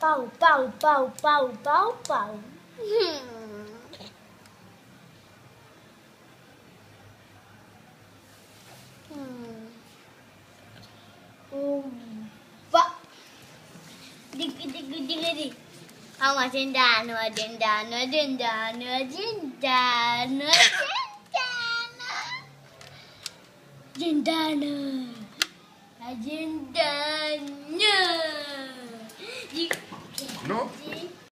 Pau, pau, pau, pau, pau, pau. Hmm. No. No?